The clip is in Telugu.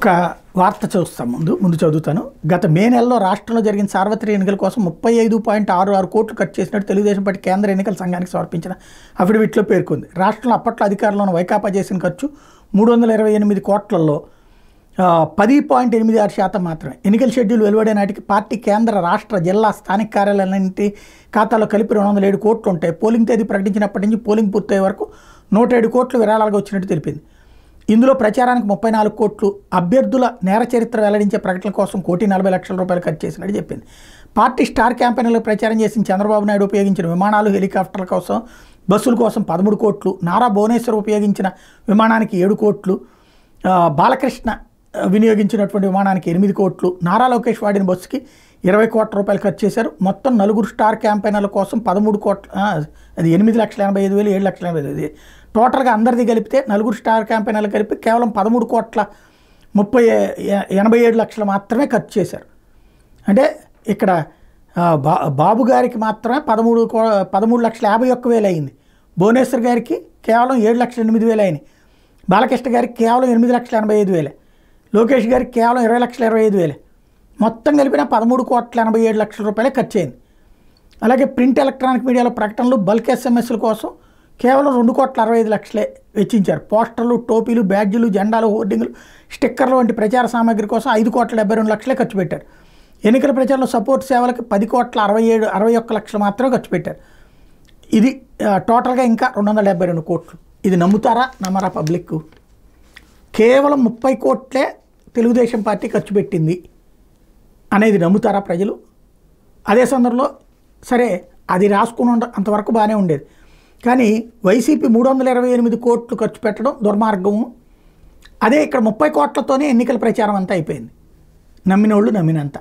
ఒక వార్త చూస్తాం ముందు ముందు చదువుతాను. గత మే నెలలో రాష్ట్రంలో జరిగిన సార్వత్రిక ఎన్నికల కోసం ముప్పై ఐదు పాయింట్ ఆరు ఆరు కోట్లు ఖర్చు చేసినట్టు తెలుగుదేశం పార్టీ కేంద్ర ఎన్నికల సంఘానికి సమర్పించిన అఫిడవిట్లో పేర్కొంది. రాష్ట్రంలో అప్పట్లో అధికారంలో ఉన్న వైకాపా చేసిన ఖర్చు మూడు వందల ఇరవై ఎనిమిది కోట్లలో పది పాయింట్ ఎనిమిది ఆరు శాతం మాత్రమే. ఎన్నికల షెడ్యూల్ వెలువడే నాటికి పార్టీ కేంద్ర రాష్ట్ర జిల్లా స్థానిక కార్యాలయాలన్నింటి ఖాతాలో కలిపి రెండు వందల ఏడు కోట్లు ఉంటాయి. పోలింగ్ తేదీ ప్రకటించినప్పటి నుంచి పోలింగ్ పూర్తయ్యే వరకు నూట ఏడు కోట్లు విరాళాలుగా వచ్చినట్టు తెలిపింది. ఇందులో ప్రచారానికి ముప్పై నాలుగు కోట్లు అభ్యర్థుల నేర చరిత్ర వెల్లడించే ప్రకటనల కోసం కోటి నలభై లక్షల రూపాయలు ఖర్చు చేసినట్టు చెప్పింది. పార్టీ స్టార్ క్యాంపెయిన్లో ప్రచారం చేసిన చంద్రబాబు నాయుడు ఉపయోగించిన విమానాలు హెలికాప్టర్ల కోసం బస్సుల కోసం పదమూడు కోట్లు నారా భువనేశ్వర్ ఉపయోగించిన విమానానికి ఏడు కోట్లు బాలకృష్ణ వినియోగించినటువంటి విమానానికి ఎనిమిది కోట్లు. నారా లోకేష్ వాడిన బస్సుకి ఇరవై కోట్ల రూపాయలు ఖర్చు చేశారు. మొత్తం నలుగురు స్టార్ క్యాంపెయినర్ల కోసం పదమూడు కోట్ల అది ఎనిమిది లక్షల ఎనభై ఐదు వేలు ఏడు లక్షల ఎనభై ఐదు టోటల్గా అందరిది కలిపితే నలుగురు స్టార్ క్యాంపెయినర్లు కలిపి కేవలం పదమూడు కోట్ల ముప్పై ఎనభై ఏడు లక్షలు మాత్రమే ఖర్చు చేశారు. అంటే ఇక్కడ బా బాబు గారికి మాత్రమే పదమూడు కో పదమూడు లక్షల యాభై ఒక్క వేలు అయింది. భువనేశ్వర్ గారికి కేవలం ఏడు లక్షల ఎనిమిది వేలు అయినాయి బాలకృష్ణ గారికి కేవలం ఎనిమిది లక్షల ఎనభై ఐదు వేలే. లోకేష్ గారికి కేవలం ఇరవై లక్షల ఇరవై ఐదు వేలే. మొత్తం కలిపిన పదమూడు కోట్ల ఎనభై ఏడు లక్షల రూపాయలే ఖర్చు అయింది అలాగే ప్రింట్ ఎలక్ట్రానిక్ మీడియాలో ప్రకటనలు బల్క్ ఎస్ఎంఎస్ల కోసం కేవలం రెండు కోట్ల అరవై ఐదు లక్షలే వెచ్చించారు. పోస్టర్లు టోపీలు బ్యాడ్జీలు జెండాలు హోర్డింగ్లు స్టిక్కర్లు వంటి ప్రచార సామాగ్రి కోసం ఐదు కోట్ల డెబ్బై రెండు లక్షలే ఖర్చు పెట్టారు. ఎన్నికల ప్రచారంలో సపోర్ట్ సేవలకు పది కోట్ల అరవై ఏడు అరవై ఒక్క లక్షలు మాత్రమే ఖర్చు పెట్టారు. ఇది టోటల్గా ఇంకా రెండు వందల డెబ్బై రెండు కోట్లు. ఇది నమ్ముతారా? నమ్మరా పబ్లిక్ కేవలం ముప్పై కోట్లే తెలుగుదేశం పార్టీ ఖర్చు పెట్టింది అనేది నమ్ముతారా ప్రజలు? అదే సందర్భంలో సరే అది రాసుకుని ఉండ అంతవరకు బాగానే ఉండేది. కానీ వైసీపీ మూడు వందల ఇరవై ఎనిమిది కోట్లు ఖర్చు పెట్టడం దుర్మార్గము అదే ఇక్కడ ముప్పై కోట్లతోనే ఎన్నికల ప్రచారం అంతా అయిపోయింది. నమ్మినోళ్ళు నమ్మినంత.